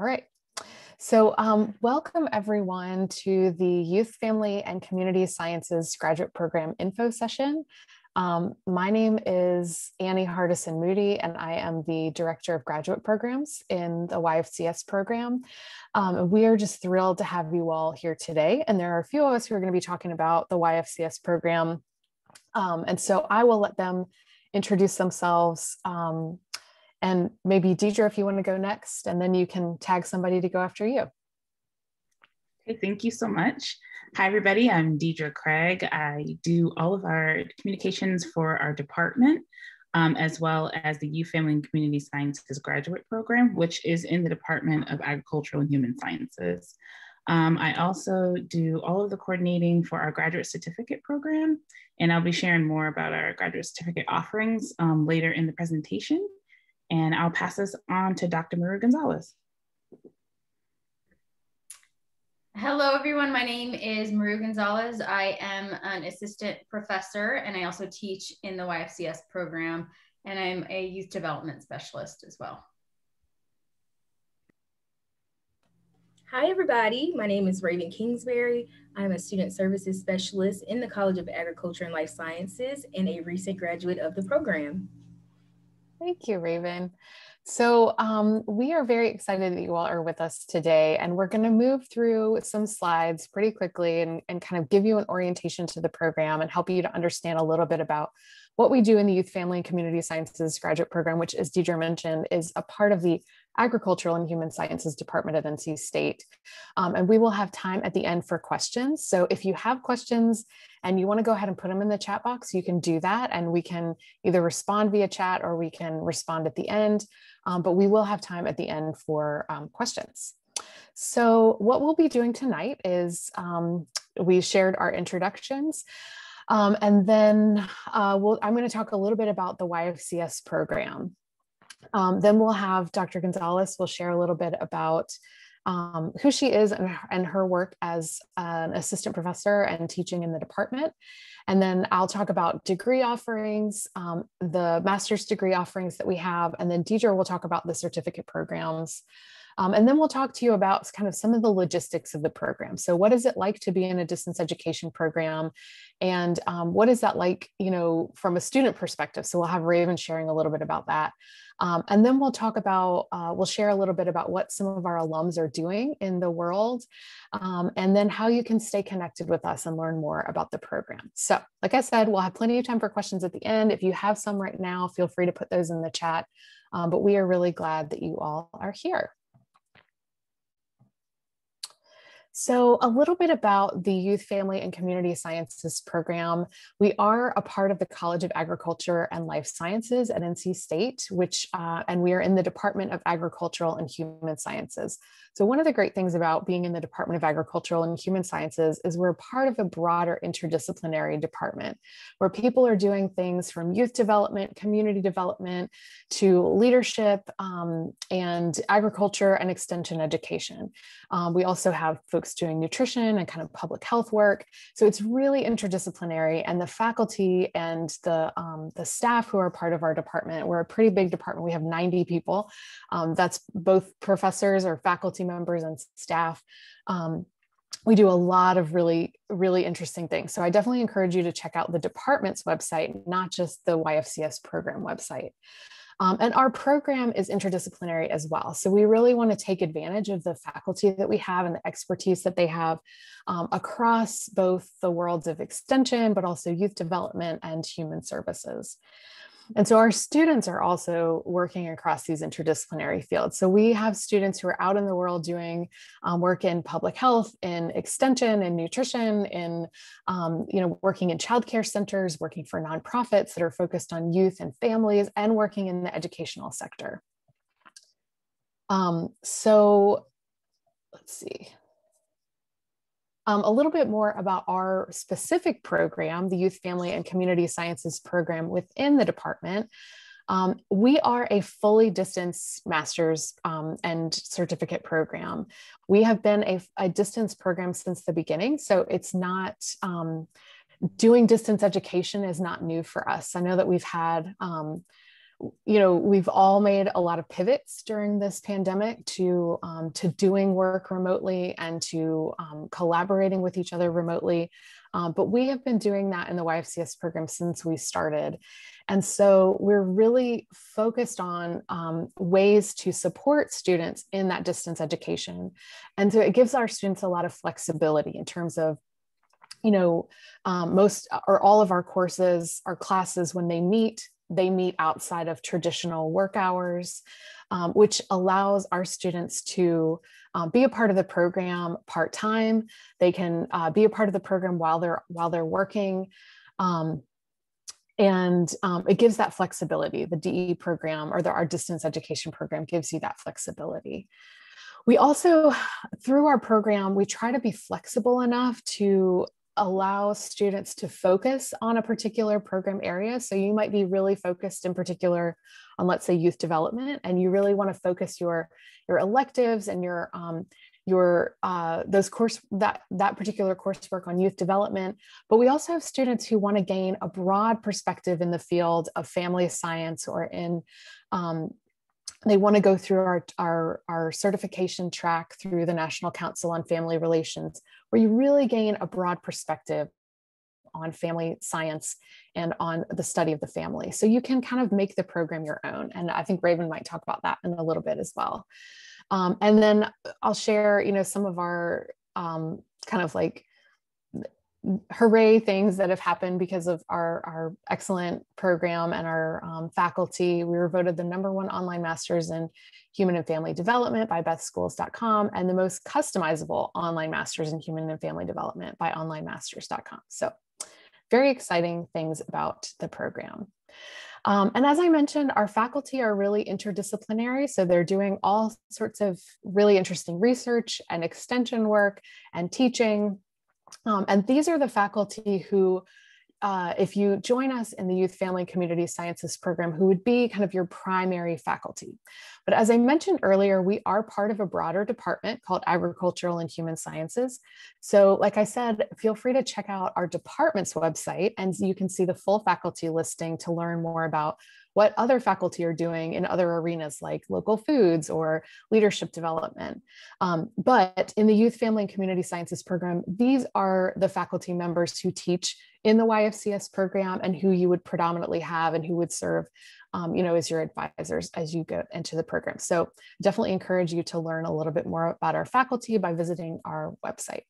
All right. So, um, welcome everyone to the Youth, Family, and Community Sciences Graduate Program info session. Um, my name is Annie Hardison Moody, and I am the Director of Graduate Programs in the YFCS program. Um, we are just thrilled to have you all here today. And there are a few of us who are going to be talking about the YFCS program. Um, and so I will let them introduce themselves. Um, and maybe Deidre, if you want to go next, and then you can tag somebody to go after you. Okay, thank you so much. Hi, everybody. I'm Deidre Craig. I do all of our communications for our department, um, as well as the Youth, Family, and Community Sciences graduate program, which is in the Department of Agricultural and Human Sciences. Um, I also do all of the coordinating for our graduate certificate program, and I'll be sharing more about our graduate certificate offerings um, later in the presentation. And I'll pass this on to Dr. Maru Gonzalez. Hello, everyone. My name is Maru Gonzalez. I am an assistant professor and I also teach in the YFCS program, and I'm a youth development specialist as well. Hi, everybody. My name is Raven Kingsbury. I'm a student services specialist in the College of Agriculture and Life Sciences and a recent graduate of the program. Thank you, Raven. So um, we are very excited that you all are with us today, and we're going to move through some slides pretty quickly and, and kind of give you an orientation to the program and help you to understand a little bit about what we do in the Youth, Family, and Community Sciences graduate program, which, as Deidre mentioned, is a part of the Agricultural and Human Sciences Department of NC State. Um, and we will have time at the end for questions. So if you have questions and you want to go ahead and put them in the chat box, you can do that. And we can either respond via chat or we can respond at the end. Um, but we will have time at the end for um, questions. So what we'll be doing tonight is um, we shared our introductions. Um, and then uh, we'll, I'm going to talk a little bit about the YFCS program. Um, then we'll have Dr. Gonzalez will share a little bit about um, who she is and, and her work as an assistant professor and teaching in the department. And then I'll talk about degree offerings, um, the master's degree offerings that we have, and then Deidre will talk about the certificate programs. Um, and then we'll talk to you about kind of some of the logistics of the program. So what is it like to be in a distance education program? And um, what is that like, you know, from a student perspective? So we'll have Raven sharing a little bit about that. Um, and then we'll talk about, uh, we'll share a little bit about what some of our alums are doing in the world, um, and then how you can stay connected with us and learn more about the program. So like I said, we'll have plenty of time for questions at the end. If you have some right now, feel free to put those in the chat. Um, but we are really glad that you all are here. So, a little bit about the Youth, Family, and Community Sciences program. We are a part of the College of Agriculture and Life Sciences at NC State, which, uh, and we are in the Department of Agricultural and Human Sciences. So, one of the great things about being in the Department of Agricultural and Human Sciences is we're part of a broader interdisciplinary department where people are doing things from youth development, community development, to leadership um, and agriculture and extension education. Um, we also have folks doing nutrition and kind of public health work. So, it's really interdisciplinary, and the faculty and the, um, the staff who are part of our department, we're a pretty big department, we have 90 people. Um, that's both professors or faculty members and staff. Um, we do a lot of really, really interesting things. So I definitely encourage you to check out the department's website, not just the YFCS program website. Um, and our program is interdisciplinary as well. So we really want to take advantage of the faculty that we have and the expertise that they have um, across both the worlds of extension, but also youth development and human services. And so our students are also working across these interdisciplinary fields. So we have students who are out in the world doing um, work in public health, in extension, in nutrition, in um, you know working in childcare centers, working for nonprofits that are focused on youth and families, and working in the educational sector. Um, so let's see um, a little bit more about our specific program, the Youth, Family, and Community Sciences program within the department. Um, we are a fully distance master's um, and certificate program. We have been a, a, distance program since the beginning, so it's not um, doing distance education is not new for us. I know that we've had um, you know we've all made a lot of pivots during this pandemic to um, to doing work remotely and to um, collaborating with each other remotely. Um, but we have been doing that in the yfcs program since we started. And so we're really focused on um, ways to support students in that distance education. And so it gives our students a lot of flexibility in terms of you know um, most or all of our courses our classes when they meet they meet outside of traditional work hours, um, which allows our students to um, be a part of the program part time. They can uh, be a part of the program while they're while they're working. Um, and um, it gives that flexibility. The DE program or the, our distance education program gives you that flexibility. We also, through our program, we try to be flexible enough to allow students to focus on a particular program area. So you might be really focused in particular on, let's say, youth development, and you really want to focus your your electives and your um, your uh, those course that that particular coursework on youth development. But we also have students who want to gain a broad perspective in the field of family science or in um, they want to go through our, our, our certification track through the National Council on Family Relations, where you really gain a broad perspective on family science and on the study of the family. So you can kind of make the program your own. And I think Raven might talk about that in a little bit as well. Um, and then I'll share, you know, some of our um, kind of like hooray things that have happened because of our, our excellent program and our um, faculty. We were voted the number one online masters in human and family development by bestschools.com and the most customizable online masters in human and family development by onlinemasters.com. So very exciting things about the program. Um, and as I mentioned, our faculty are really interdisciplinary. So they're doing all sorts of really interesting research and extension work and teaching um, and these are the faculty who, uh, if you join us in the Youth Family Community Sciences program, who would be kind of your primary faculty. But as I mentioned earlier, we are part of a broader department called Agricultural and Human Sciences. So like I said, feel free to check out our department's website and you can see the full faculty listing to learn more about what other faculty are doing in other arenas like local foods or leadership development. Um, but in the Youth, Family, and Community Sciences program, these are the faculty members who teach in the YFCS program and who you would predominantly have and who would serve um, you know, as your advisors as you go into the program. So definitely encourage you to learn a little bit more about our faculty by visiting our website.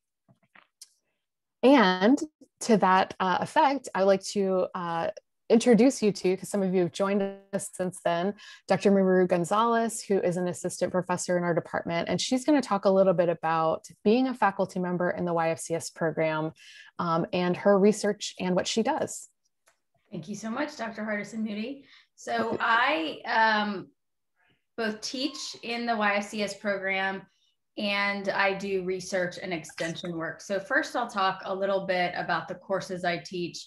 And to that uh, effect, I would like to uh, introduce you to, because some of you have joined us since then, Dr. Maru Gonzalez, who is an assistant professor in our department. And she's going to talk a little bit about being a faculty member in the YFCS program um, and her research and what she does. Thank you so much, Dr. Hardison Moody. So I um, both teach in the YFCS program and I do research and extension work. So first I'll talk a little bit about the courses I teach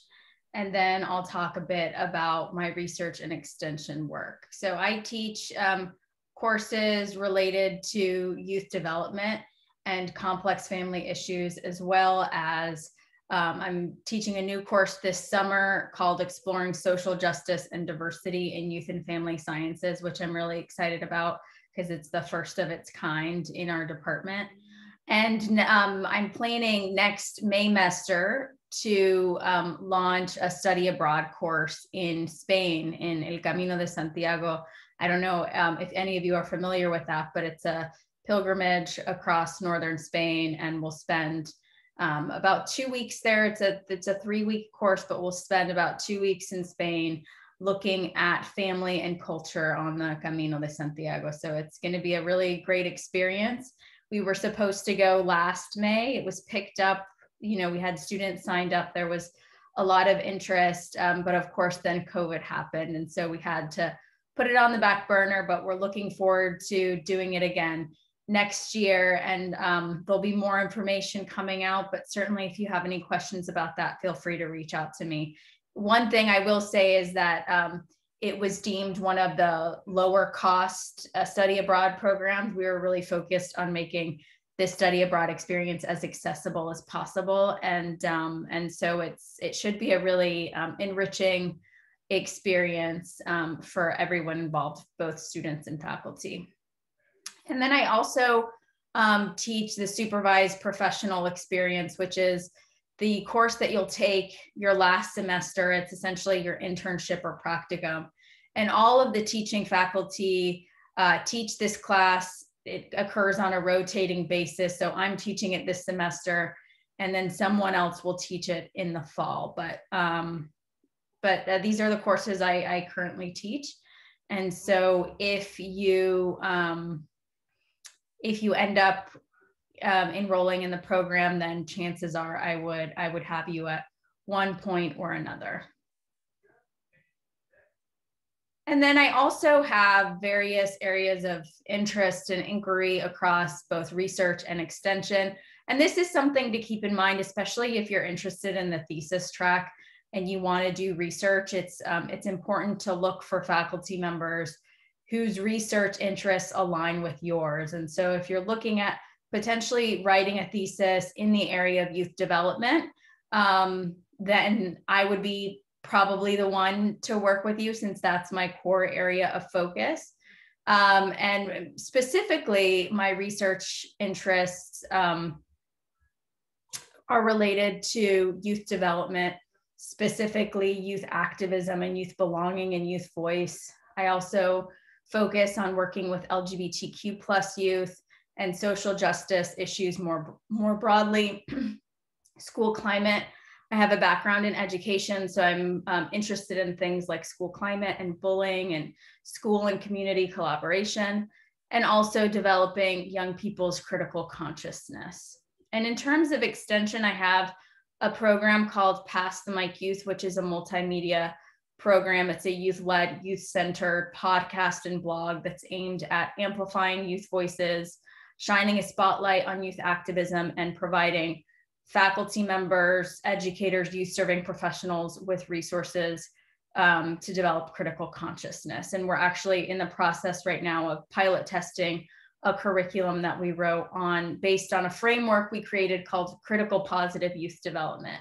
and then I'll talk a bit about my research and extension work. So I teach um, courses related to youth development and complex family issues, as well as um, I'm teaching a new course this summer called Exploring Social Justice and Diversity in Youth and Family Sciences, which I'm really excited about because it's the first of its kind in our department. And um, I'm planning next Maymester to um, launch a study abroad course in Spain in El Camino de Santiago. I don't know um, if any of you are familiar with that, but it's a pilgrimage across northern Spain, and we'll spend um, about two weeks there. It's a it's a three week course, but we'll spend about two weeks in Spain looking at family and culture on the Camino de Santiago. So it's going to be a really great experience. We were supposed to go last May. It was picked up you know, we had students signed up. There was a lot of interest, um, but of course, then COVID happened. And so we had to put it on the back burner, but we're looking forward to doing it again next year. And um, there'll be more information coming out, but certainly if you have any questions about that, feel free to reach out to me. One thing I will say is that um, it was deemed one of the lower cost uh, study abroad programs. We were really focused on making this study abroad experience as accessible as possible and um, and so it's it should be a really um, enriching experience um, for everyone involved, both students and faculty. And then I also um, teach the supervised professional experience, which is the course that you'll take your last semester. It's essentially your internship or practicum. And all of the teaching faculty uh, teach this class. It occurs on a rotating basis. So I'm teaching it this semester, and then someone else will teach it in the fall. But um, but uh, these are the courses I, I, currently teach. And so if you um, if you end up um, enrolling in the program, then chances are I would I would have you at one point or another. And then I also have various areas of interest and inquiry across both research and extension. And this is something to keep in mind, especially if you're interested in the thesis track and you want to do research. It's, um, it's important to look for faculty members whose research interests align with yours. And so if you're looking at potentially writing a thesis in the area of youth development, um, then I would be probably the one to work with you since that's my core area of focus. Um, and specifically, my research interests um, are related to youth development, specifically youth activism and youth belonging and youth voice. I also focus on working with LGBTQ plus youth and social justice issues more, more broadly, school climate. I have a background in education, so I'm um, interested in things like school climate and bullying and school and community collaboration, and also developing young people's critical consciousness. And in terms of extension, I have a program called Pass the Mic Youth, which is a multimedia program. It's a youth led, youth centered podcast and blog that's aimed at amplifying youth voices, shining a spotlight on youth activism, and providing faculty members, educators, youth serving professionals with resources um, to develop critical consciousness. And we're actually in the process right now of pilot testing a curriculum that we wrote on based on a framework we created called critical positive youth development.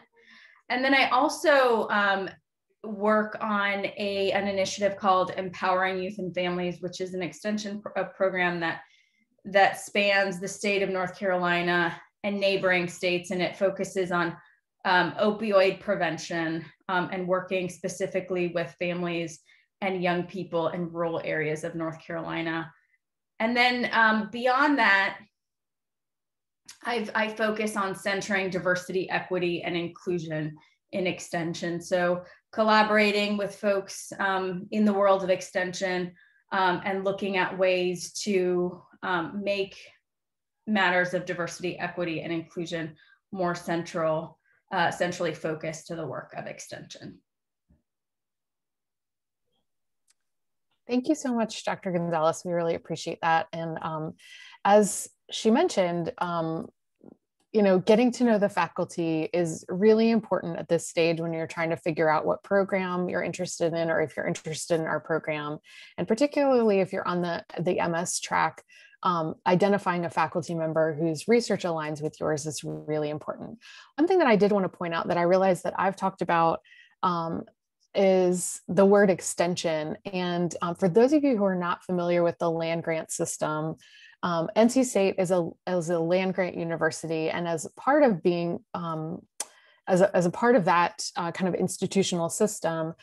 And then I also um, work on a, an initiative called Empowering Youth and Families, which is an extension pro- program that, that spans the state of North Carolina and neighboring states, and it focuses on um, opioid prevention um, and working specifically with families and young people in rural areas of North Carolina. And then um, beyond that, I've, I focus on centering diversity, equity, and inclusion in extension. So collaborating with folks um, in the world of extension um, and looking at ways to um, make matters of diversity, equity, and inclusion more central, uh, centrally focused to the work of extension. Thank you so much, Dr. Gonzalez. We really appreciate that. And um, as she mentioned, um, you know, getting to know the faculty is really important at this stage when you're trying to figure out what program you're interested in or if you're interested in our program. And particularly if you're on the, the MS track, um, identifying a faculty member whose research aligns with yours is really important. One thing that I did want to point out that I realized that I've talked about um, is the word extension. And um, for those of you who are not familiar with the land grant system, um, NC State is a, is a land grant university, and as part of being, um, as, a, as a part of that uh, kind of institutional system,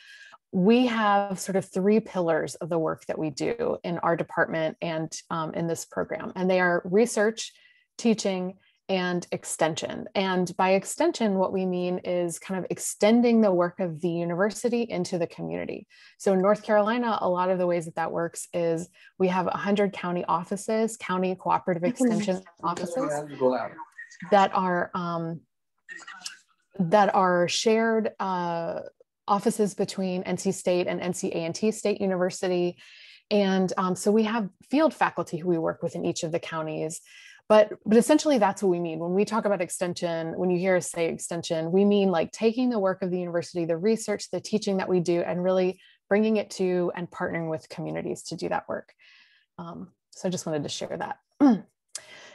we have sort of three pillars of the work that we do in our department and um, in this program, and they are research, teaching, and extension. And by extension, what we mean is kind of extending the work of the university into the community. So in North Carolina, a lot of the ways that that works is we have 100 county offices, county cooperative extension offices that are um, that are shared uh, offices between NC State and NC A&T State University. And um, so we have field faculty who we work with in each of the counties. But but essentially that's what we mean. When we talk about extension when you hear us say extension we mean like taking the work of the university the research the teaching that we do and really bringing it to and partnering with communities to do that work. Um, so i just wanted to share that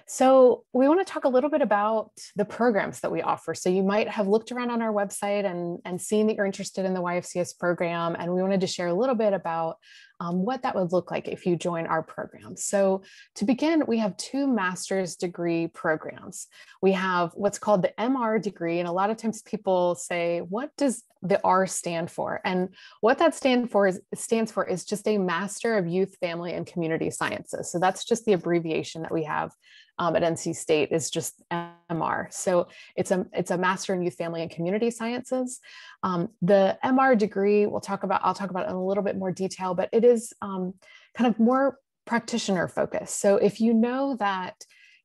So, we want to talk a little bit about the programs that we offer. So, you might have looked around on our website and, and seen that you're interested in the YFCS program. And we wanted to share a little bit about um, what that would look like if you join our program. So, to begin, we have two master's degree programs. We have what's called the MR degree. And a lot of times people say, What does the R stand for? And what that stand for is, stands for is just a Master of Youth, Family, and Community Sciences. So, that's just the abbreviation that we have um, at NC State is just MR. So it's a it's a Master in Youth, Family, and Community Sciences. Um, the MR degree we'll talk about. I'll talk about in a little bit more detail, but it is um, kind of more practitioner focused. So if you know that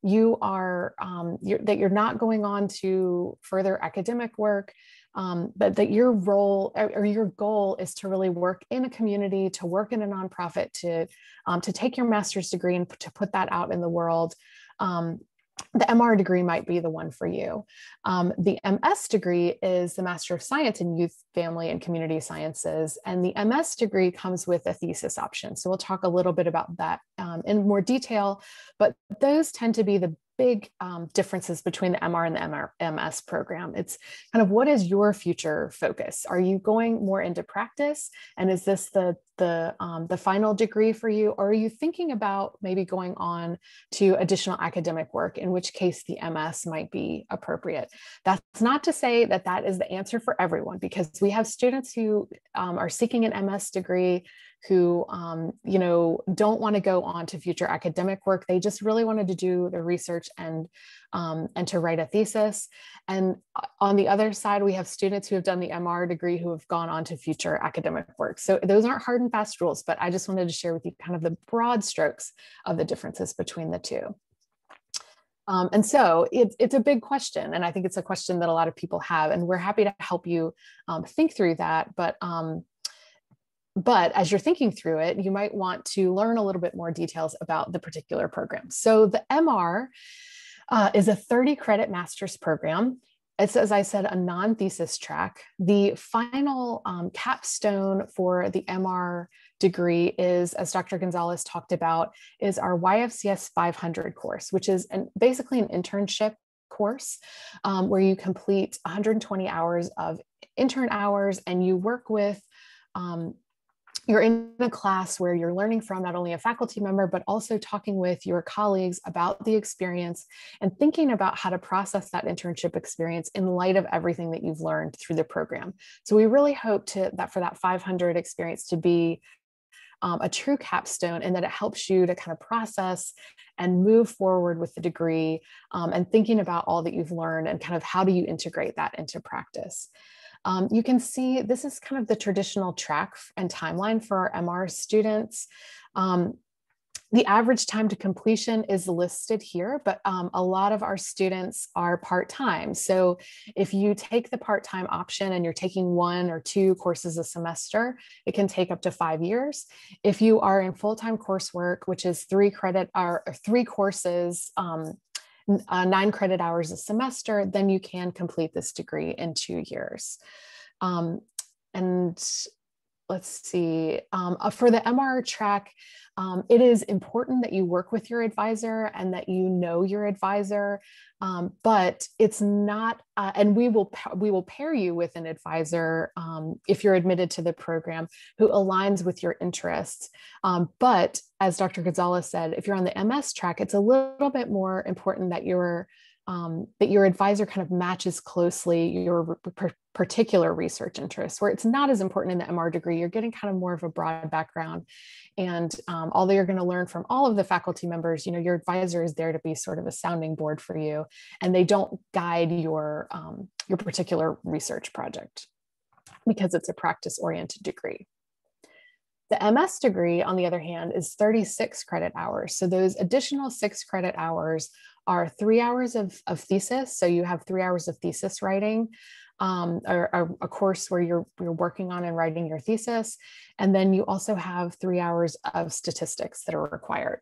you are um, you're, that you're not going on to further academic work um, but that your role or, or, your goal is to really work in a community to work in a nonprofit to um, to take your master's degree and to put that out in the world um, the MR degree might be the one for you. Um, the MS degree is the Master of Science in Youth, Family, and Community Sciences. And the MS degree comes with a thesis option. So we'll talk a little bit about that um, in more detail, but those tend to be the big um, differences between the MR and the MR, MS program. It's kind of what is your future focus? Are you going more into practice? And is this the, the, um, the final degree for you? Or are you thinking about maybe going on to additional academic work, in which case the MS might be appropriate? That's not to say that that is the answer for everyone, because we have students who um, are seeking an MS degree who um, you know don't want to go on to future academic work they just really wanted to do the research and um, and to write a thesis and uh, on the other side we have students who have done the mr degree who have gone on to future academic work so those aren't hard and fast rules but i just wanted to share with you kind of the broad strokes of the differences between the two um, and so it's, it's a big question. And I think it's a question that a lot of people have. And we're happy to help you um, think through that. But um, but as you're thinking through it, you might want to learn a little bit more details about the particular program. So the MR uh, is a 30 credit master's program. It's, as I said, a non thesis track. The final um, capstone for the MR degree is, as Dr. Gonzalez talked about, is our YFCS 500 course, which is an, basically an internship course um, where you complete 120 hours of intern hours and you work with um, you're in a class where you're learning from not only a faculty member, but also talking with your colleagues about the experience and thinking about how to process that internship experience in light of everything that you've learned through the program. So we really hope to that for that 500 experience to be um, a true capstone and that it helps you to kind of process and move forward with the degree um, and thinking about all that you've learned and kind of how do you integrate that into practice. Um, you can see this is kind of the traditional track and timeline for our MR students. Um, the average time to completion is listed here, but um, a lot of our students are part-time. So if you take the part-time option and you're taking one or two courses a semester, it can take up to five years. If you are in full-time coursework, which is three credit or three courses um, uh, nine credit hours a semester, then you can complete this degree in two years. Um, and let's see, um, uh, for the MR track, um, it is important that you work with your advisor and that you know your advisor, um, but it's not, uh, and we will we will pair you with an advisor um, if you're admitted to the program who aligns with your interests. Um, but as Dr. Gonzalez said, if you're on the MS track, it's a little bit more important that you're um, that your advisor kind of matches closely your particular research interests, where it's not as important in the MR degree. You're getting kind of more of a broad background. And um, although you're going to learn from all of the faculty members, you know, your advisor is there to be sort of a sounding board for you, and they don't guide your, um, your particular research project because it's a practice oriented degree. The MS degree, on the other hand, is 36 credit hours. So those additional six credit hours are three hours of, of thesis. So you have three hours of thesis writing, um, or, or, a course where you're, you're working on and writing your thesis. And then you also have three hours of statistics that are required.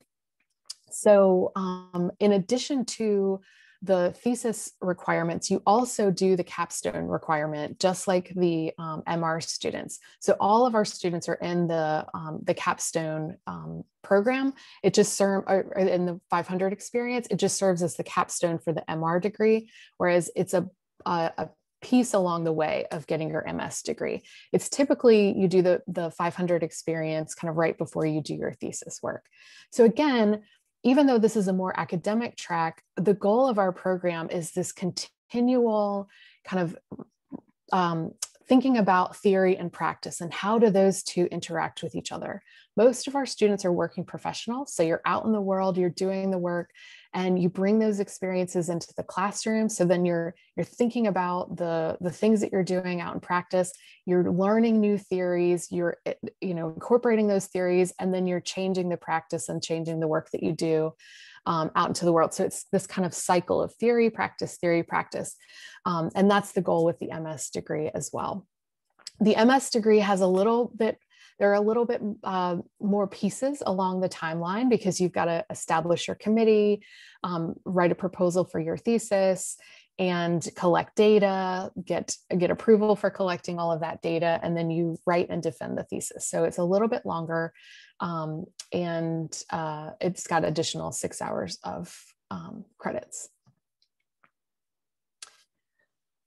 So um, in addition to the thesis requirements, you also do the capstone requirement, just like the um, MR students. So all of our students are in the, um, the capstone um, program. It just serves, in the 500 experience, it just serves as the capstone for the MR degree, whereas it's a, a, a piece along the way of getting your MS degree. It's typically you do the, the 500 experience kind of right before you do your thesis work. So again, even though this is a more academic track, the goal of our program is this continual kind of um, thinking about theory and practice and how do those two interact with each other. Most of our students are working professionals. So you're out in the world, you're doing the work, and you bring those experiences into the classroom. So then you're you're thinking about the the things that you're doing out in practice. You're learning new theories. You're eh, you know incorporating those theories and then you're changing the practice and changing the work that you do um, out into the world. So it's this kind of cycle of theory practice theory practice. Um, and that's the goal with the ms degree as well. The ms degree has a little bit there are a little bit uh, more pieces along the timeline because you've got to establish your committee, um, write a proposal for your thesis, and collect data, get, get approval for collecting all of that data, and then you write and defend the thesis. So it's a little bit longer um, and uh, it's got additional six hours of um, credits.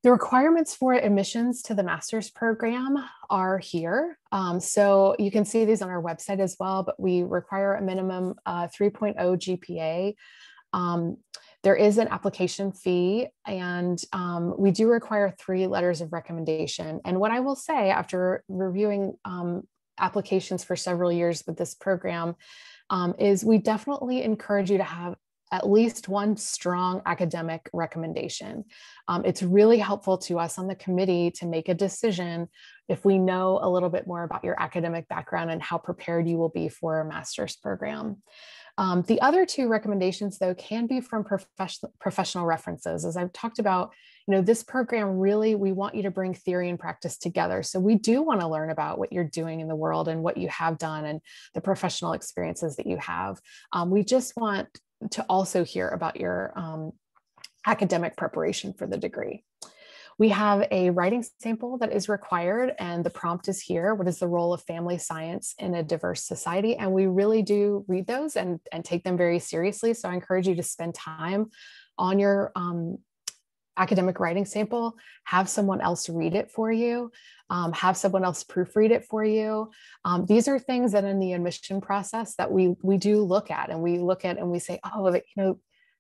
The requirements for admissions to the master's program are here. Um, so you can see these on our website as well, but we require a minimum uh, 3.0 GPA. Um, there is an application fee and um, we do require three letters of recommendation. And what I will say after reviewing um, applications for several years with this program um, is we definitely encourage you to have at least one strong academic recommendation. Um, it's really helpful to us on the committee to make a decision if we know a little bit more about your academic background and how prepared you will be for a master's program. Um, the other two recommendations, though, can be from professional professional references. As I've talked about, you know, this program really, we want you to bring theory and practice together. So we do want to learn about what you're doing in the world and what you have done and the professional experiences that you have. Um, we just want to also hear about your um, academic preparation for the degree. We have a writing sample that is required, and the prompt is here. What is the role of family science in a diverse society? And we really do read those and, and take them very seriously. So I encourage you to spend time on your um, academic writing sample, have someone else read it for you, um, have someone else proofread it for you. Um, these are things that in the admission process that we we do look at and we look at and we say, oh, you know,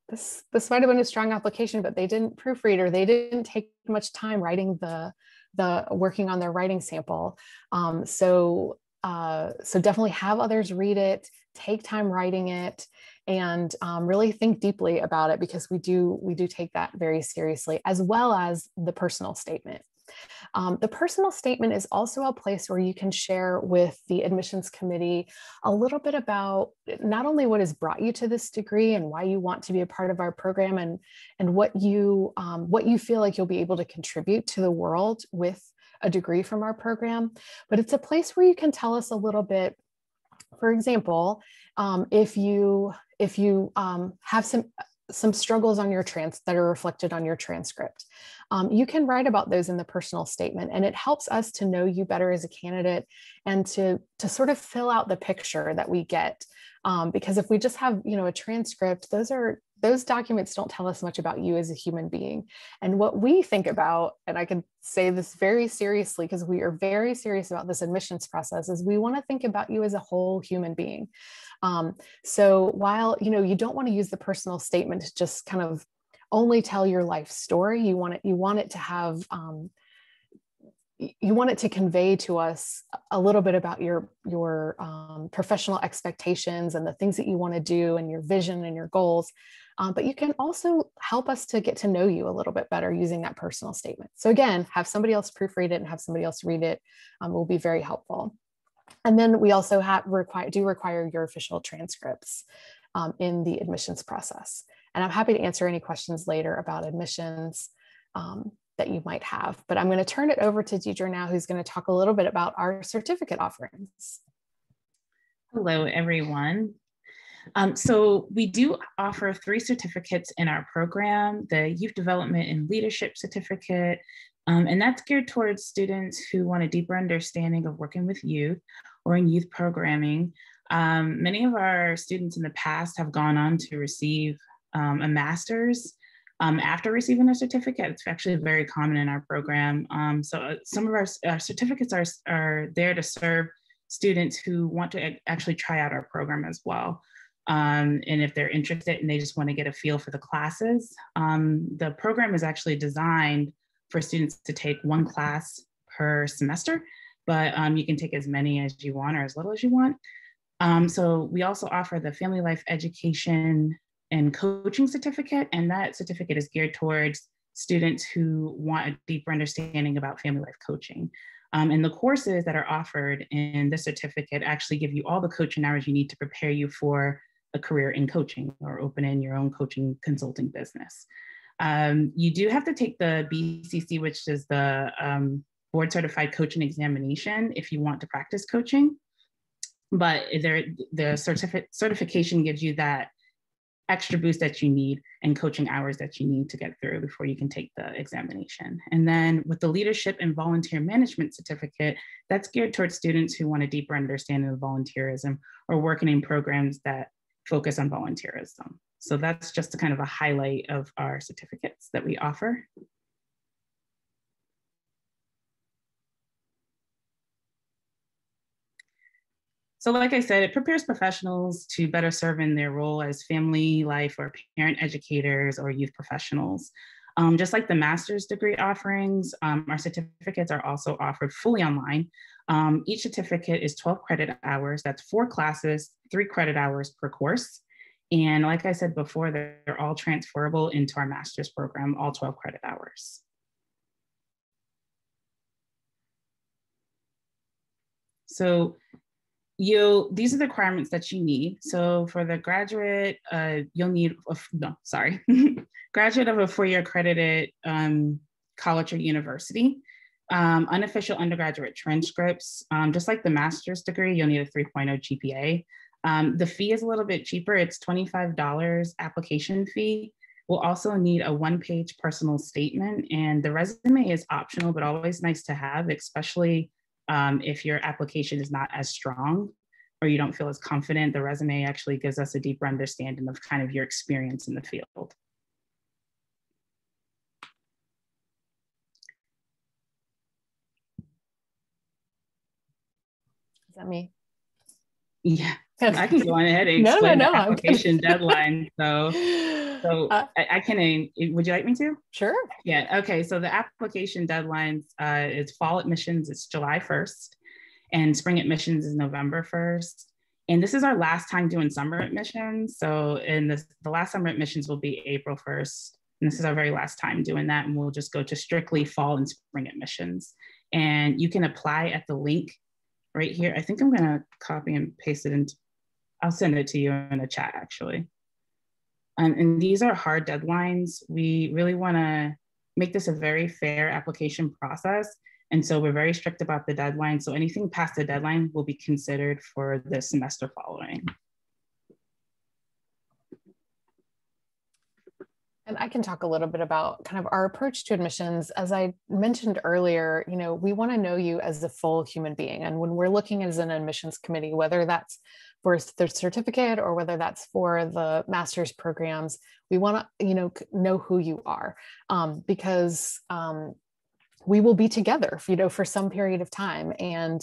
this this might have been a strong application, but they didn't proofread or they didn't take much time writing the the working on their writing sample. Um, so uh, so definitely have others read it, take time writing it, and um, really think deeply about it because we do we do take that very seriously as well as the personal statement. Um, the personal statement is also a place where you can share with the admissions committee a little bit about not only what has brought you to this degree and why you want to be a part of our program and and what you um, what you feel like you'll be able to contribute to the world with a degree from our program but it's a place where you can tell us a little bit for example um, if you if you um, have some some struggles on your trans that are reflected on your transcript. Um, you can write about those in the personal statement and it helps us to know you better as a candidate and to, to sort of fill out the picture that we get. Um, because if we just have, you know, a transcript, those are those documents don't tell us much about you as a human being. And what we think about, and I can say this very seriously because we are very serious about this admissions process, is we want to think about you as a whole human being. Um, so while you know you don't want to use the personal statement to just kind of only tell your life story, you want it you want it to have um, you want it to convey to us a little bit about your your um, professional expectations and the things that you want to do and your vision and your goals um, but you can also help us to get to know you a little bit better using that personal statement so again have somebody else proofread it and have somebody else read it um, will be very helpful and then we also have require do require your official transcripts um, in the admissions process. And I'm happy to answer any questions later about admissions um, that you might have. But I'm going to turn it over to Deidre now, who's going to talk a little bit about our certificate offerings. Hello, everyone. Um, so we do offer three certificates in our program, the Youth Development and Leadership Certificate, um, and that's geared towards students who want a deeper understanding of working with youth or in youth programming. Um, many of our students in the past have gone on to receive um, a master's um, after receiving a certificate. It's actually very common in our program. Um, so uh, some of our, our, certificates are, are there to serve students who want to actually try out our program as well. Um, and if they're interested and they just want to get a feel for the classes, um, the program is actually designed for students to take one class per semester, but um, you can take as many as you want or as little as you want. Um, so we also offer the Family Life Education and Coaching Certificate, and that certificate is geared towards students who want a deeper understanding about family life coaching. Um, and the courses that are offered in the certificate actually give you all the coaching hours you need to prepare you for a career in coaching or opening your own coaching consulting business. Um, you do have to take the BCC, which is the um, board certified coaching examination if you want to practice coaching. But there, the certifi- certification gives you that extra boost that you need and coaching hours that you need to get through before you can take the examination. And then with the leadership and volunteer management certificate, that's geared towards students who want a deeper understanding of volunteerism or working in programs that focus on volunteerism. So that's just a kind of a highlight of our certificates that we offer. So like I said, it prepares professionals to better serve in their role as family life or parent educators or youth professionals. Um, just like the master's degree offerings, um, our certificates are also offered fully online. Um, each certificate is 12 credit hours. That's four classes, three credit hours per course. And like I said before, they're all transferable into our master's program, all 12 credit hours. So you these are the requirements that you need. So for the graduate, uh, you'll need a, no, sorry, graduate of a four-year accredited um, college or university. Um, unofficial undergraduate transcripts, um, just like the master's degree, you'll need a 3.0 GPA. Um, the fee is a little bit cheaper. It's $25 application fee. We'll also need a one-page personal statement, and the resume is optional, but always nice to have, especially um, if your application is not as strong or you don't feel as confident, the resume actually gives us a deeper understanding of kind of your experience in the field. Is that me? Yeah, I can go on ahead and explain no, no, no, the application deadline. So, so uh, I, I, can. Would you like me to? Sure. Yeah. Okay. So the application deadlines uh, is fall admissions. It's July first, and spring admissions is November first. And this is our last time doing summer admissions. So, in this, the last summer admissions will be April first, and this is our very last time doing that. And we'll just go to strictly fall and spring admissions. And you can apply at the link right here. I think I'm gonna copy and paste it into, I'll send it to you in a chat actually. Um, and these are hard deadlines. We really wanna make this a very fair application process. And so we're very strict about the deadline. So anything past the deadline will be considered for the semester following. And I can talk a little bit about kind of our approach to admissions. As I mentioned earlier, you know, we want to know you as a full human being. And when we're looking as an admissions committee, whether that's for the certificate or whether that's for the master's programs, we want to, you know, know who you are um, because um, we will be together, you know, for some period of time. And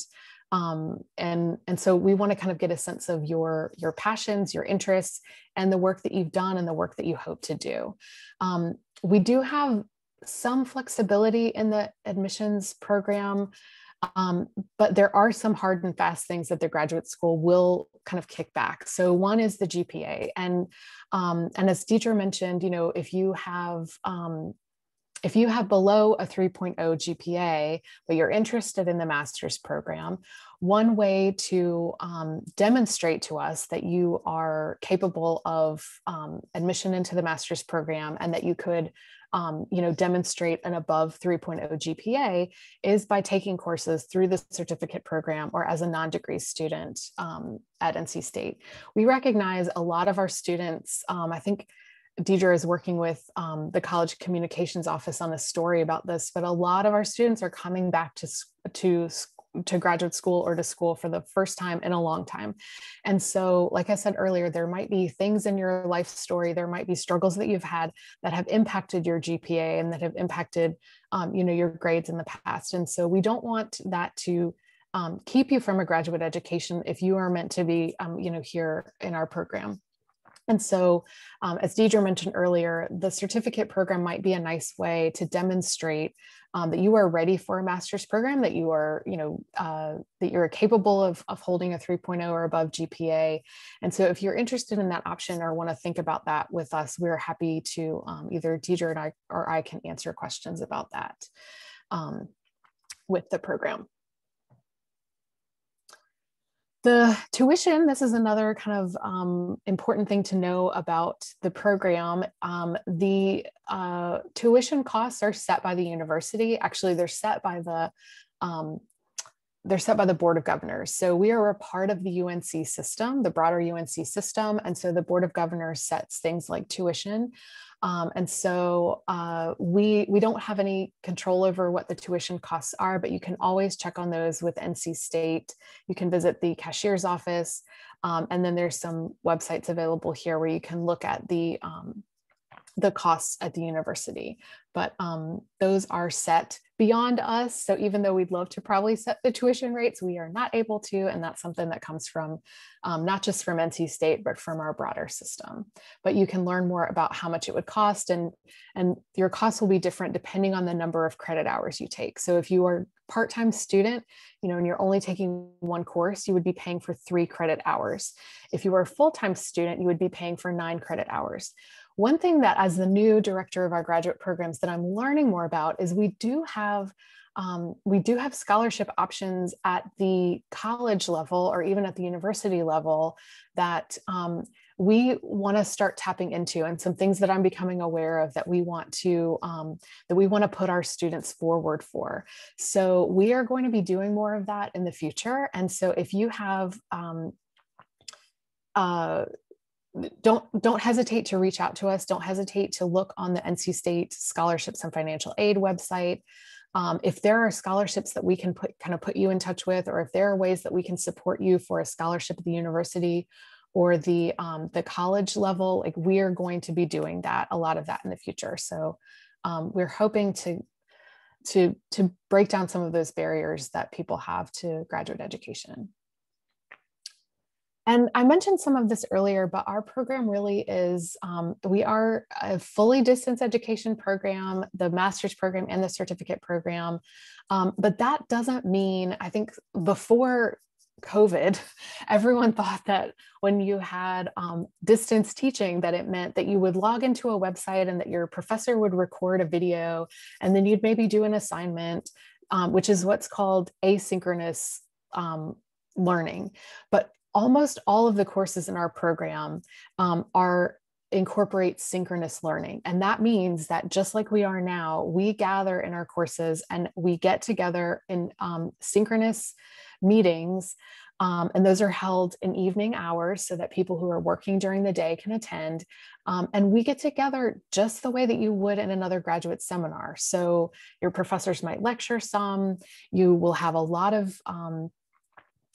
um, and and so we want to kind of get a sense of your your passions your interests and the work that you've done and the work that you hope to do um, we do have some flexibility in the admissions program um, but there are some hard and fast things that the graduate school will kind of kick back. So one is the gpa and um, and as Deidre mentioned you know if you have um, if you have below a 3.0 GPA, but you're interested in the master's program, one way to um, demonstrate to us that you are capable of um, admission into the master's program and that you could um, you know, demonstrate an above 3.0 GPA is by taking courses through the certificate program or as a non-degree student um, at NC State. We recognize a lot of our students, um, I think Deidre is working with um, the college communications office on a story about this, but a lot of our students are coming back to, to to graduate school or to school for the first time in a long time. And so, like I said earlier, there might be things in your life story, there might be struggles that you've had that have impacted your GPA and that have impacted, um, you know, your grades in the past. And so, we don't want that to um, keep you from a graduate education if you are meant to be, um, you know, here in our program. And so, um, as Deidre mentioned earlier, the certificate program might be a nice way to demonstrate um, that you are ready for a master's program, that you are, you know, uh, that you're capable of, of holding a 3.0 or above GPA. And so, if you're interested in that option or want to think about that with us, we're happy to um, either Deidre and I or I can answer questions about that um, with the program. The tuition, this is another kind of um, important thing to know about the program. Um, the uh, tuition costs are set by the university. Actually, they're set by the um, they're set by the board of governors. So we are a part of the UNC system, the broader UNC system, and so the board of governors sets things like tuition. Um, and so uh, we, we don't have any control over what the tuition costs are, but you can always check on those with NC State. You can visit the cashier's office. Um, and then there's some websites available here where you can look at the, um, the costs at the university. But um, those are set beyond us. So even though we'd love to probably set the tuition rates, we are not able to. And that's something that comes from um, not just from NC State, but from our broader system. But you can learn more about how much it would cost and, and your costs will be different depending on the number of credit hours you take. So if you are part-time student, you know, and you're only taking one course, you would be paying for three credit hours. If you were a full-time student, you would be paying for nine credit hours. One thing that as the new director of our graduate programs that I'm learning more about is we do have um, we do have scholarship options at the college level or even at the university level that um, we want to start tapping into and some things that i'm becoming aware of that we want to um, that we want to put our students forward for. So we are going to be doing more of that in the future. And so if you have um, uh, don't don't hesitate to reach out to us. Don't hesitate to look on the nc state scholarships and financial aid website. Um, if there are scholarships that we can put kind of put you in touch with or if there are ways that we can support you for a scholarship at the university or the um, the college level like we are going to be doing that a lot of that in the future. So um, we're hoping to to to break down some of those barriers that people have to graduate education and I mentioned some of this earlier, but our program really is, um, we are a fully distance education program, the master's program and the certificate program. Um, but that doesn't mean, I think before COVID, everyone thought that when you had um, distance teaching, that it meant that you would log into a website and that your professor would record a video and then you'd maybe do an assignment, um, which is what's called asynchronous um, learning. But almost all of the courses in our program um, are incorporate synchronous learning. And that means that just like we are now, we gather in our courses and we get together in um, synchronous meetings. Um, and those are held in evening hours so that people who are working during the day can attend. Um, and we get together just the way that you would in another graduate seminar. So your professors might lecture some, you will have a lot of um,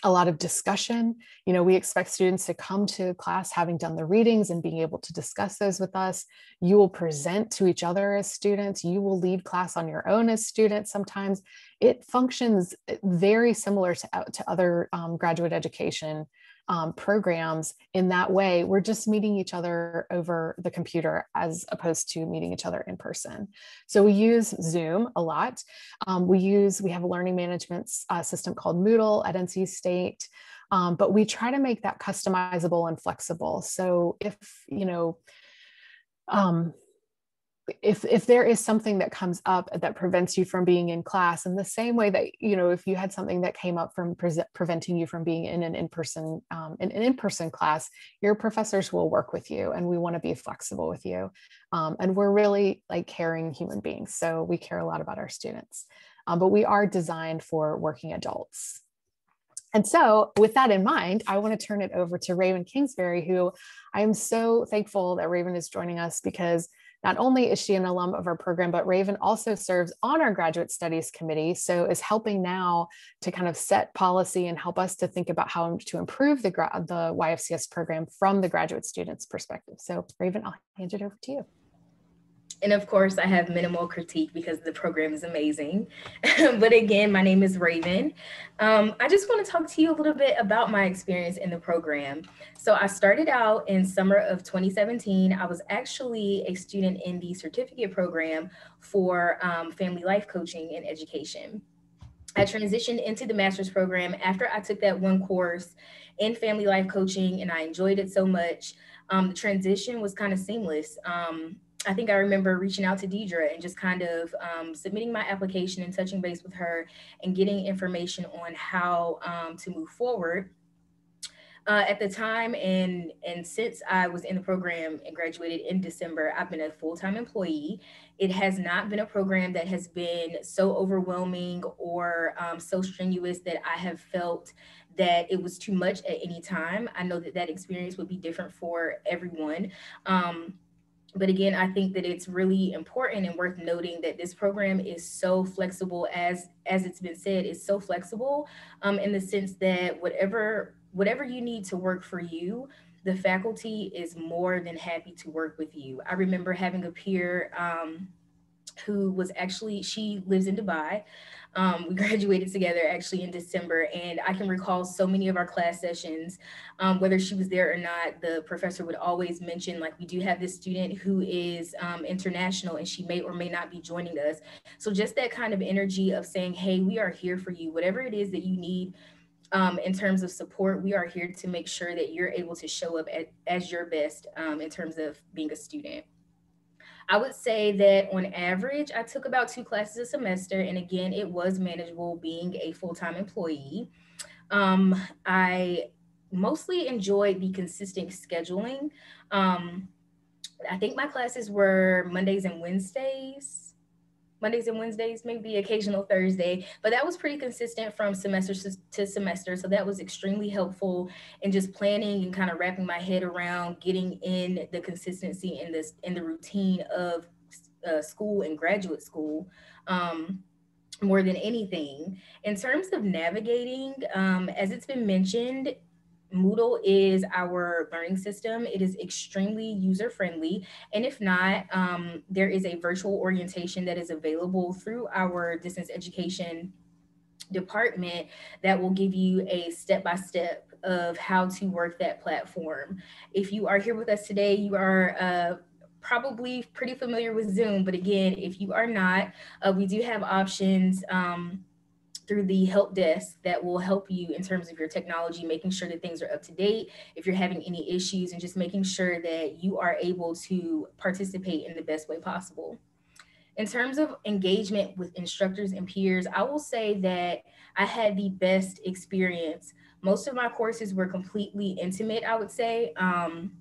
a lot of discussion. You know, we expect students to come to class having done the readings and being able to discuss those with us. You will present to each other as students. You will lead class on your own as students sometimes. It functions very similar to, to other um, graduate education um, programs in that way. We're just meeting each other over the computer as opposed to meeting each other in person. So we use Zoom a lot. Um, we use, we have a learning management uh, system called Moodle at NC State. Um, but we try to make that customizable and flexible. So if, you know, um, if if there is something that comes up that prevents you from being in class in the same way that you know if you had something that came up from pre- preventing you from being in an in-person um, an, an in-person class your professors will work with you and we want to be flexible with you. Um, and we're really like caring human beings so we care a lot about our students. Um, but we are designed for working adults. And so, with that in mind, I want to turn it over to Raven Kingsbury, who I am so thankful that Raven is joining us because not only is she an alum of our program, but Raven also serves on our graduate studies committee. So is helping now to kind of set policy and help us to think about how to improve the, the YFCS program from the graduate students perspective. So Raven, I'll hand it over to you. And of course, I have minimal critique because the program is amazing. but again, my name is Raven. Um, I just want to talk to you a little bit about my experience in the program. So I started out in summer of 2017. I was actually a student in the certificate program for um, family life coaching and education. I transitioned into the master's program after I took that one course in family life coaching and I enjoyed it so much. Um, the transition was kind of seamless. Um, I think I remember reaching out to Deidre and just kind of um, submitting my application and touching base with her and getting information on how um, to move forward. Uh, at the time and and since I was in the program and graduated in December, I've been a full-time employee. It has not been a program that has been so overwhelming or um, so strenuous that I have felt that it was too much at any time. I know that that experience would be different for everyone. Um, but again i think that it's really important and worth noting that this program is so flexible as as it's been said it's so flexible um, in the sense that whatever whatever you need to work for you the faculty is more than happy to work with you. I remember having a peer um, who was actually she lives in dubai um, we graduated together actually in December, and I can recall so many of our class sessions, um, whether she was there or not, the professor would always mention, like, we do have this student who is um, international and she may or may not be joining us. So, just that kind of energy of saying, hey, we are here for you, whatever it is that you need. Um, in terms of support, we are here to make sure that you're able to show up at, as your best um, in terms of being a student. I would say that on average, I took about two classes a semester. And again, it was manageable being a full time employee. Um, I mostly enjoyed the consistent scheduling. Um, I think my classes were Mondays and Wednesdays. Mondays and Wednesdays, maybe occasional Thursday, but that was pretty consistent from semester to semester. So that was extremely helpful in just planning and kind of wrapping my head around getting in the consistency in this in the routine of uh, school and graduate school. Um, more than anything. In terms of navigating, um, as it's been mentioned, Moodle is our learning system. It is extremely user friendly. And if not, um, there is a virtual orientation that is available through our distance education department that will give you a step by step of how to work that platform. If you are here with us today, you are uh, probably pretty familiar with Zoom. But again, if you are not, uh, we do have options. Um, through the help desk that will help you in terms of your technology, making sure that things are up to date, if you're having any issues, and just making sure that you are able to participate in the best way possible. In terms of engagement with instructors and peers, I will say that I had the best experience. Most of my courses were completely intimate, I would say. Um,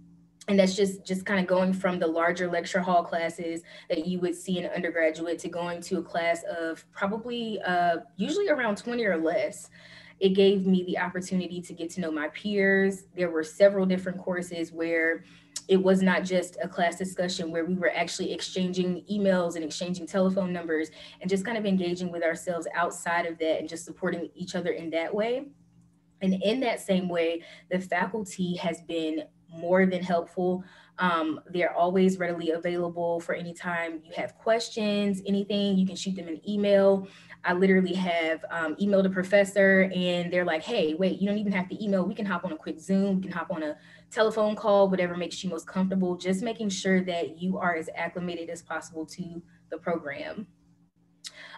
and that's just just kind of going from the larger lecture hall classes that you would see in undergraduate to going to a class of probably uh, usually around 20 or less. It gave me the opportunity to get to know my peers. There were several different courses where it was not just a class discussion where we were actually exchanging emails and exchanging telephone numbers and just kind of engaging with ourselves outside of that and just supporting each other in that way. And in that same way, the faculty has been more than helpful. Um, they're always readily available for any time you have questions, anything, you can shoot them an email. I literally have um, emailed a professor and they're like, hey, wait, you don't even have to email. We can hop on a quick Zoom, we can hop on a telephone call, whatever makes you most comfortable, just making sure that you are as acclimated as possible to the program.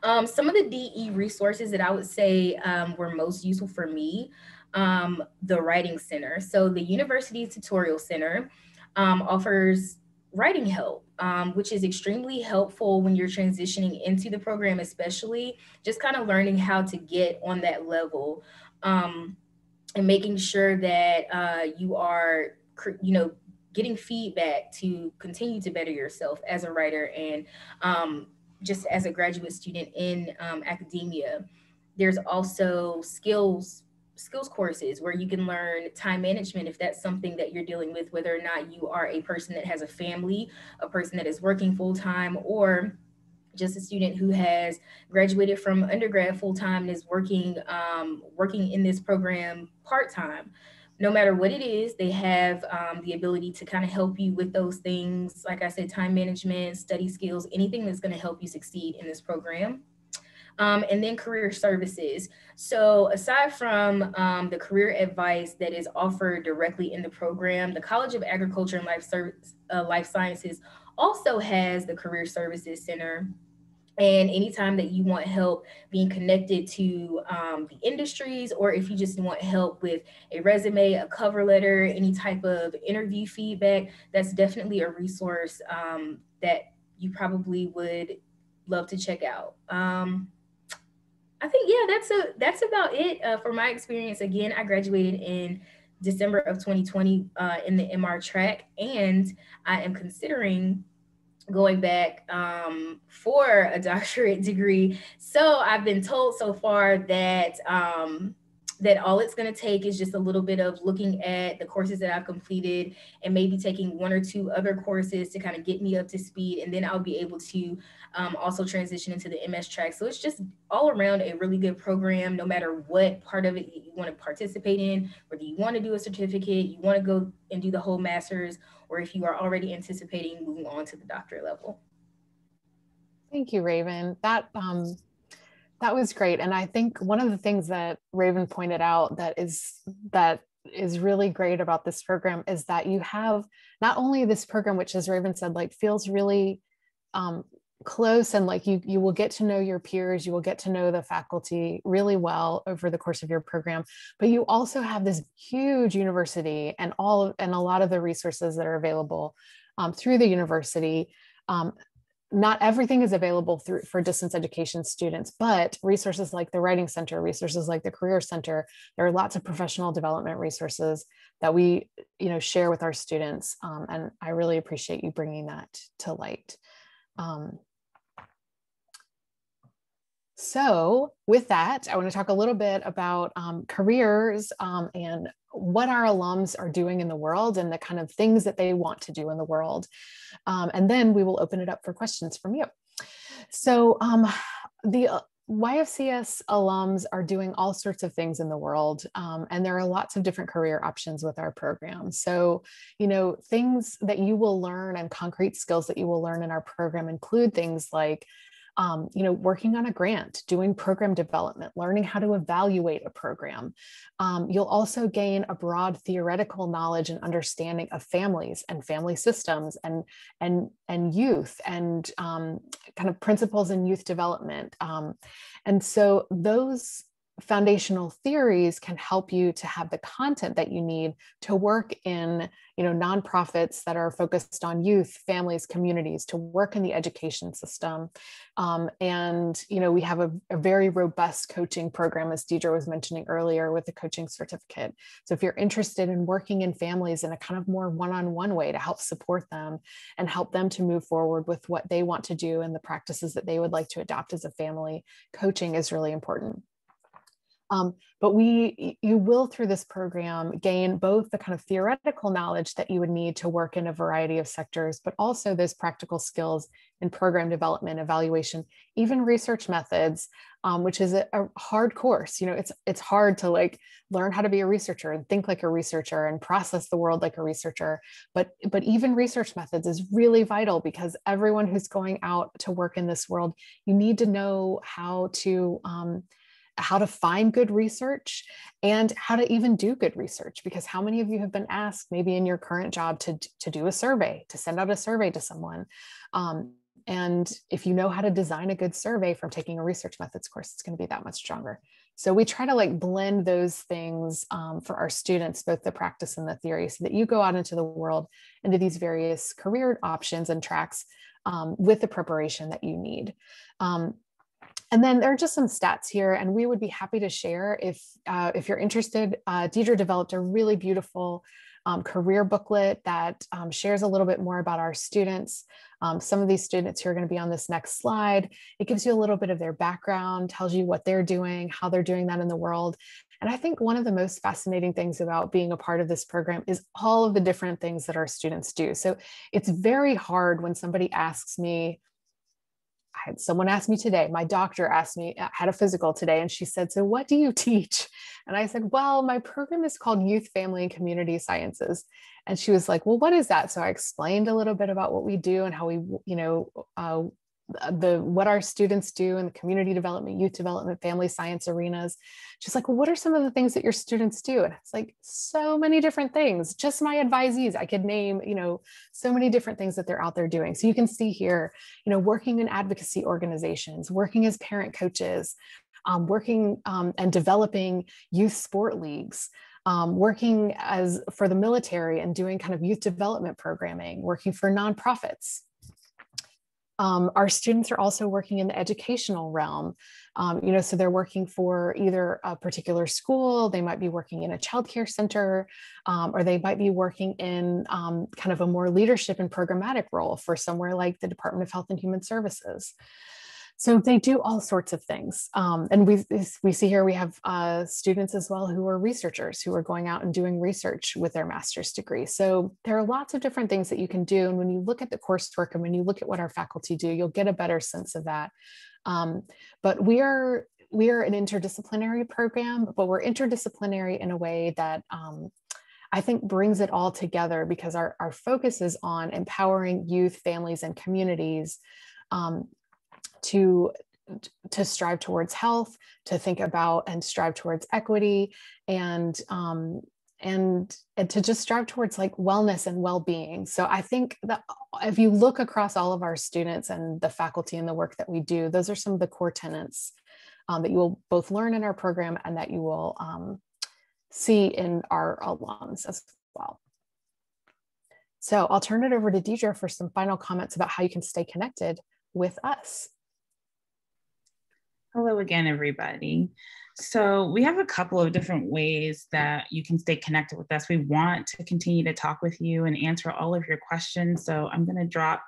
Um, some of the DE resources that I would say um, were most useful for me um, the Writing Center. So the University Tutorial Center um, offers writing help. um, which is extremely helpful when you're transitioning into the program, especially just kind of learning how to get on that level um, and making sure that uh, you are, you know, getting feedback to continue to better yourself as a writer and um, just as a graduate student in um, academia. There's also skills skills courses where you can learn time management if that's something that you're dealing with, whether or not you are a person that has a family, a person that is working full time, or just a student who has graduated from undergrad full time and is working um, working in this program part time. No matter what it is, they have um, the ability to kind of help you with those things. Like I said, time management, study skills, anything that's going to help you succeed in this program um, and then career services. So aside from um, the career advice that is offered directly in the program, the College of Agriculture and Life, Service, uh, Life Sciences also has the Career Services Center. And anytime that you want help being connected to um, the industries, or if you just want help with a resume, a cover letter, any type of interview feedback, that's definitely a resource um, that you probably would love to check out. Um, I think yeah, that's a that's about it uh, for my experience. Again, I graduated in December of 2020 uh, in the MR track, and I am considering going back um, for a doctorate degree. So I've been told so far that um, that all it's going to take is just a little bit of looking at the courses that I've completed and maybe taking one or two other courses to kind of get me up to speed. And then I'll be able to um, also transition into the MS track. So it's just all around a really good program, no matter what part of it you want to participate in, whether you want to do a certificate, you want to go and do the whole master's, or if you are already anticipating moving on to the doctorate level. Thank you, Raven. That um, that was great. And I think one of the things that Raven pointed out that is that is really great about this program is that you have not only this program, which as Raven said, like feels really um, close and like you you will get to know your peers you will get to know the faculty really well over the course of your program but you also have this huge university and all and a lot of the resources that are available um, through the university um, not everything is available through for distance education students, but resources like the Writing Center, resources like the Career Center, there are lots of professional development resources that we, you know, share with our students. Um, and I really appreciate you bringing that to light. Um, so with that, I want to talk a little bit about um, careers um, and what our alums are doing in the world and the kind of things that they want to do in the world. Um, and then we will open it up for questions from you. So um, the uh, YFCS alums are doing all sorts of things in the world, um, and there are lots of different career options with our program. So, you know, things that you will learn and concrete skills that you will learn in our program include things like um, you know, working on a grant, doing program development, learning how to evaluate a program. Um, you'll also gain a broad theoretical knowledge and understanding of families and family systems and and and youth and um, kind of principles in youth development. Um, and so those foundational theories can help you to have the content that you need to work in you know nonprofits that are focused on youth families communities to work in the education system. Um, and you know we have a, a, very robust coaching program as deidre was mentioning earlier with the coaching certificate. So if you're interested in working in families in a kind of more one-on-one way to help support them and help them to move forward with what they want to do and the practices that they would like to adopt as a family coaching is really important um, but we, you will through this program gain both the kind of theoretical knowledge that you would need to work in a variety of sectors, but also those practical skills in program development, evaluation, even research methods, um, which is a, a, hard course. You know, it's it's hard to like learn how to be a researcher and think like a researcher and process the world like a researcher. But but even research methods is really vital because everyone who's going out to work in this world, you need to know how to um, how to find good research and how to even do good research because how many of you have been asked maybe in your current job to, to do a survey to send out a survey to someone um, and if you know how to design a good survey from taking a research methods course it's going to be that much stronger So we try to like blend those things um, for our students, both the practice and the theory, so that you go out into the world into these various career options and tracks um, with the preparation that you need. Um, and then there are just some stats here, and we would be happy to share if uh, if you're interested. Uh, Deidre developed a really beautiful um, career booklet that um, shares a little bit more about our students. Um, some of these students who are going to be on this next slide, it gives you a little bit of their background, tells you what they're doing, how they're doing that in the world. And I think one of the most fascinating things about being a part of this program is all of the different things that our students do. So it's very hard when somebody asks me, I had someone ask me today, my doctor asked me, I uh, had a physical today, and she said, So what do you teach? And I said, Well, my program is called Youth, Family, and Community Sciences. And she was like, Well, what is that? So I explained a little bit about what we do and how we, you know, uh, the what our students do in the community development, youth development, family science arenas. She's like, well, what are some of the things that your students do? And it's like so many different things. Just my advisees, I could name, you know, so many different things that they're out there doing. So you can see here, you know, working in advocacy organizations, working as parent coaches, um, working um, and developing youth sport leagues. Um, working as for the military and doing kind of youth development programming, working for nonprofits, um, our students are also working in the educational realm. Um, you know, so they're working for either a particular school, they might be working in a childcare center, um, or they might be working in um, kind of a more leadership and programmatic role for somewhere like the Department of Health and Human Services. So they do all sorts of things. Um, and we, we see here we have uh, students as well who are researchers who are going out and doing research with their master's degree. So there are lots of different things that you can do. And when you look at the coursework and when you look at what our faculty do, you'll get a better sense of that. Um, but we are we are an interdisciplinary program, but we're interdisciplinary in a way that um, I think brings it all together because our, our focus is on empowering youth, families, and communities um, to to strive towards health, to think about and strive towards equity, and um, and and to just strive towards like wellness and well-being. So I think that if you look across all of our students and the faculty and the work that we do, those are some of the core tenets um, that you will both learn in our program and that you will um, see in our alums as well. So I'll turn it over to Deidre for some final comments about how you can stay connected with us. Hello again, everybody. So we have a couple of different ways that you can stay connected with us. We want to continue to talk with you and answer all of your questions. So I'm going to drop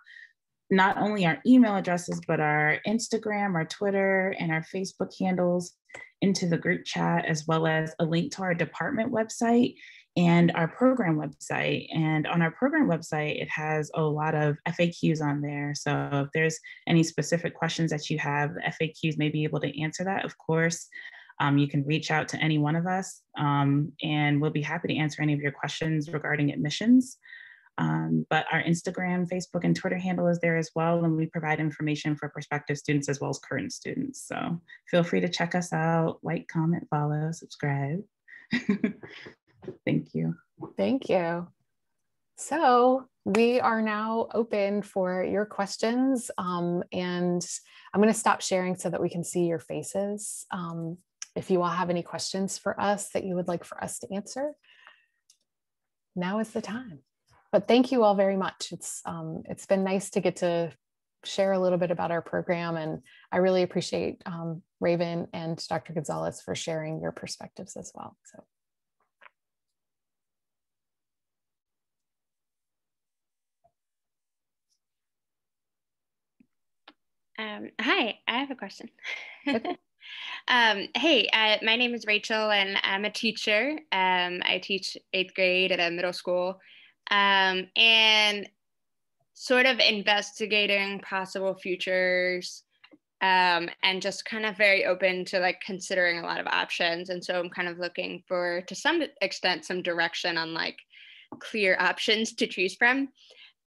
not only our email addresses, but our Instagram, our Twitter, and our Facebook handles into the group chat, as well as a link to our department website and our program website. And on our program website, it has a lot of FAQs on there. So if there's any specific questions that you have, the FAQs may be able to answer that, of course. Um, you can reach out to any one of us um, and we'll be happy to answer any of your questions regarding admissions. Um, but our Instagram, Facebook, and Twitter handle is there as well, and we provide information for prospective students as well as current students. So feel free to check us out, like, comment, follow, subscribe. Thank you. Thank you. So we are now open for your questions um, and I'm going to stop sharing so that we can see your faces. Um, if you all have any questions for us that you would like for us to answer, now is the time. But thank you all very much. It's um, it's been nice to get to share a little bit about our program, and I really appreciate um, Raven and Dr. Gonzalez for sharing your perspectives as well. So. Um, hi, I have a question. um, hey, uh, my name is Rachel, and I'm a teacher. Um, I teach eighth grade at a middle school, um, and sort of investigating possible futures, um, and just kind of very open to like considering a lot of options. And so I'm kind of looking for, to some extent, some direction on like clear options to choose from.